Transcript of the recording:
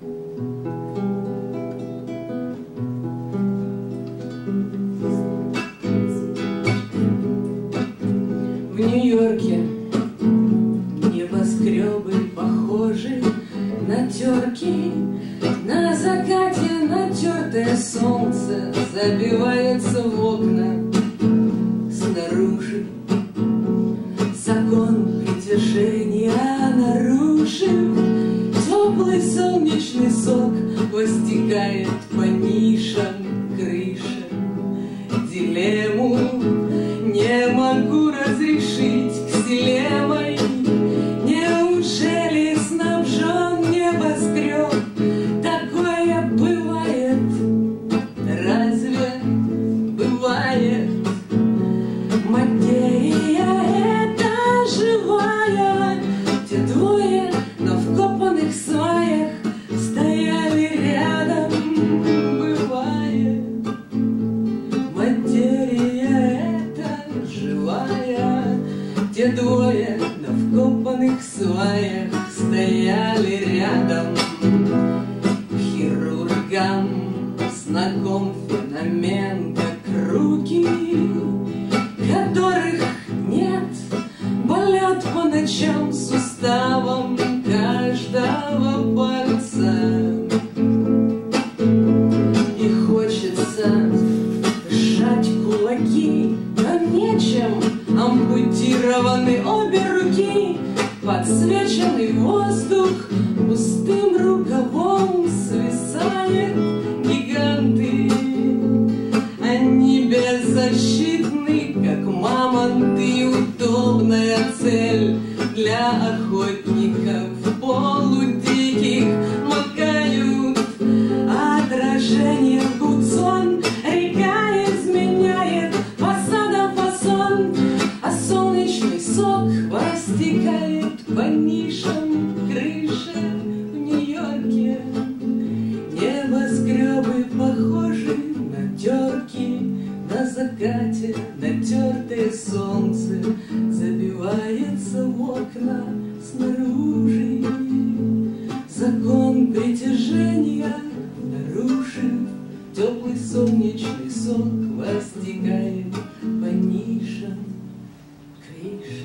В Нью-Йорке небоскребы похожи на терки. На закате натертое солнце забивается в солнечный сок Постигает по нишам крыши. Дилемму не могу разрешить к Селемой Неужели снабжен небоскреб? Такое бывает. Разве бывает? Материя живая Те двое на вкопанных сваях Стояли рядом. Хирургам знаком феномен, как руки, Которых нет, болят по ночам суставом ампутированы обе руки, подсвеченный воздух пустым рукавом свисает гиганты. Они беззащитны, как мамонты, удобная цель для охотников полудиких макают отражение крыша, крыша в Нью-Йорке, Небоскребы похожи на терки, На закате натертое солнце Забивается в окна снаружи. Закон притяжения нарушен, Теплый солнечный сок Воздвигает по нишам крыши.